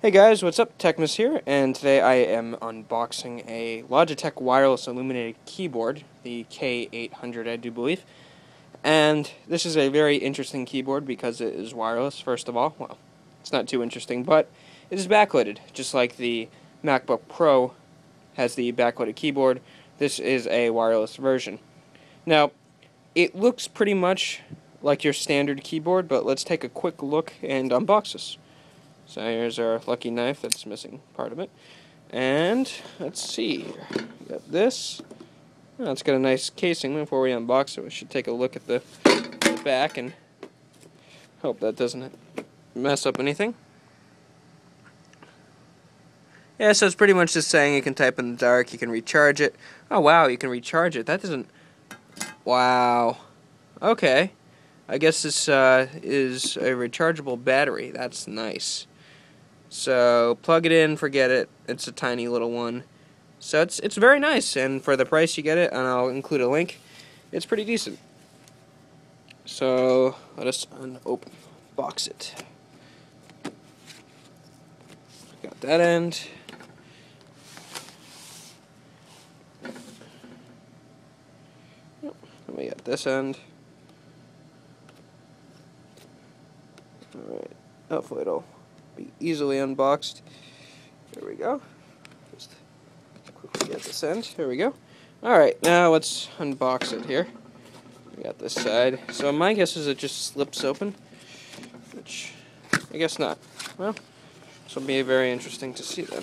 Hey guys, what's up? Techmas here, and today I am unboxing a Logitech wireless illuminated keyboard, the K800 I do believe. And this is a very interesting keyboard because it is wireless, first of all. Well, it's not too interesting, but it is backlighted, just like the MacBook Pro has the backlighted keyboard. This is a wireless version. Now, it looks pretty much like your standard keyboard, but let's take a quick look and unbox this. So here's our lucky knife that's missing part of it. And let's see. We got this. Oh, it's got a nice casing. Before we unbox it, we should take a look at the, the back and hope that doesn't mess up anything. Yeah, so it's pretty much just saying you can type in the dark, you can recharge it. Oh wow, you can recharge it. That doesn't... Wow. Okay. I guess this uh, is a rechargeable battery. That's nice. So plug it in, forget it. It's a tiny little one. So it's it's very nice, and for the price you get it, and I'll include a link, it's pretty decent. So let us unopen box it. Got that end. Yep. And we got this end. Alright. Hopefully it'll be easily unboxed. There we go. Just quickly get this end. There we go. Alright, now let's unbox it here. We got this side. So my guess is it just slips open. Which, I guess not. Well, this will be very interesting to see then.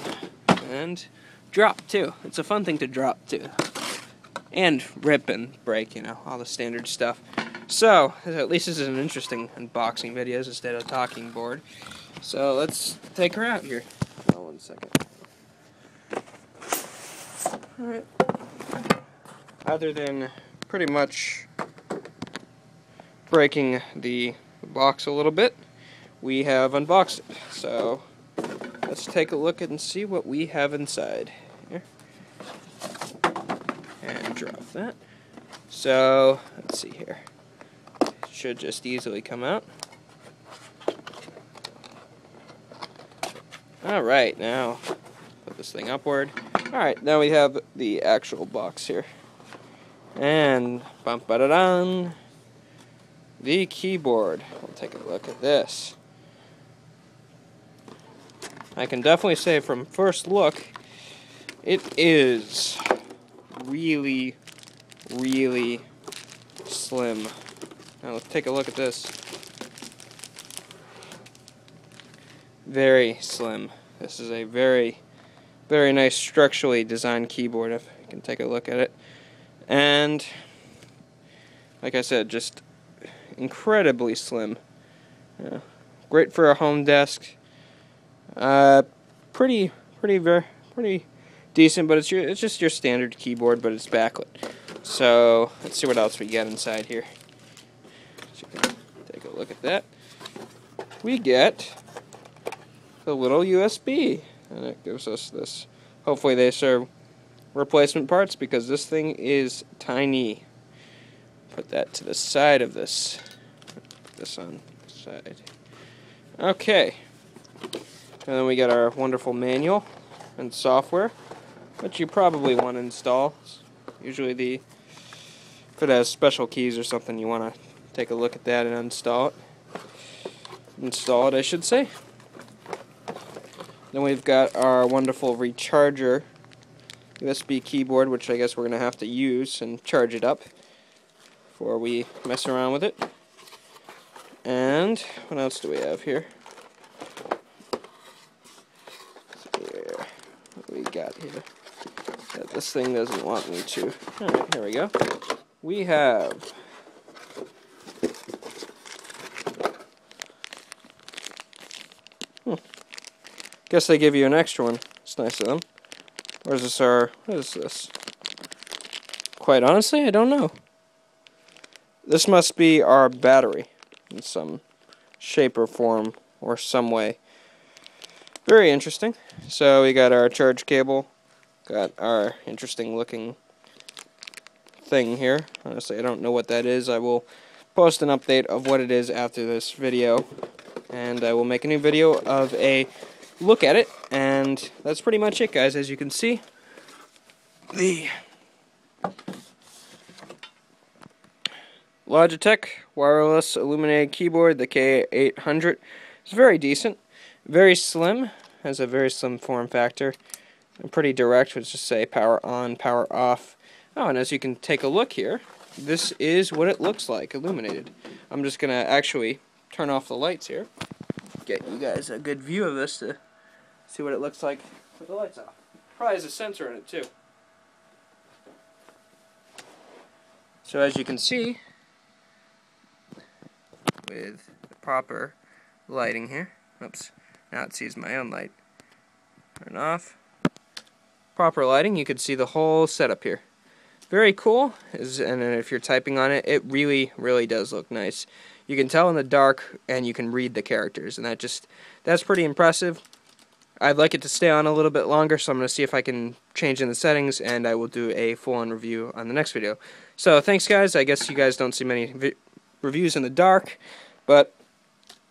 And drop, too. It's a fun thing to drop, too. And rip and break, you know, all the standard stuff. So, at least this is an interesting unboxing videos instead of talking board. So let's take her out here. Oh, one second. Alright. Other than pretty much breaking the box a little bit, we have unboxed it. So let's take a look and see what we have inside. Here. And drop that. So, let's see here should just easily come out. Alright, now put this thing upward. Alright, now we have the actual box here. And bum ba da dun the keyboard. We'll take a look at this. I can definitely say from first look, it is really, really slim. Now let's take a look at this. Very slim. This is a very, very nice structurally designed keyboard if you can take a look at it. And, like I said, just incredibly slim. Yeah. Great for a home desk. Uh, pretty, pretty, very, pretty decent, but it's your, it's just your standard keyboard, but it's backlit. So let's see what else we get inside here look at that. We get the little USB, and it gives us this. Hopefully, they serve replacement parts because this thing is tiny. Put that to the side of this. Put this on the side. Okay. And then we got our wonderful manual and software, which you probably want to install. Usually the if it has special keys or something, you want to take a look at that and install it. Install it, I should say. Then we've got our wonderful recharger USB keyboard, which I guess we're going to have to use and charge it up before we mess around with it. And what else do we have here? Here, what we got here? This thing doesn't want me to. Alright, here we go. We have Guess they give you an extra one. It's nice of them. Where's this our... What is this? Quite honestly, I don't know. This must be our battery in some shape or form or some way. Very interesting. So we got our charge cable. Got our interesting looking thing here. Honestly, I don't know what that is. I will post an update of what it is after this video. And I will make a new video of a look at it, and that's pretty much it, guys. As you can see, the Logitech wireless illuminated keyboard, the K800, is very decent, very slim, has a very slim form factor, and pretty direct, which just say power on, power off. Oh, and as you can take a look here, this is what it looks like illuminated. I'm just going to actually turn off the lights here, get you guys a good view of this to see what it looks like with the lights off. Probably has a sensor in it too. So as you can see, with the proper lighting here, oops, now it sees my own light, turn off, proper lighting, you can see the whole setup here. Very cool, and if you're typing on it, it really, really does look nice. You can tell in the dark, and you can read the characters, and that just, that's pretty impressive. I'd like it to stay on a little bit longer, so I'm going to see if I can change in the settings, and I will do a full-on review on the next video. So, thanks guys, I guess you guys don't see many reviews in the dark, but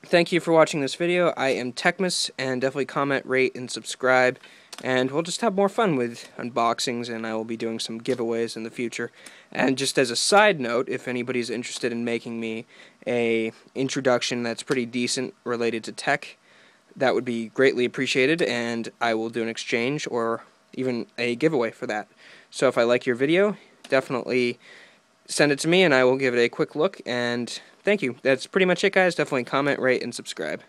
thank you for watching this video. I am Techmas, and definitely comment, rate, and subscribe, and we'll just have more fun with unboxings, and I will be doing some giveaways in the future. And just as a side note, if anybody's interested in making me a introduction that's pretty decent related to tech, that would be greatly appreciated, and I will do an exchange or even a giveaway for that. So if I like your video, definitely send it to me, and I will give it a quick look, and thank you. That's pretty much it, guys. Definitely comment, rate, and subscribe.